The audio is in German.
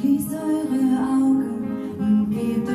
Schließt eure Augen und gebt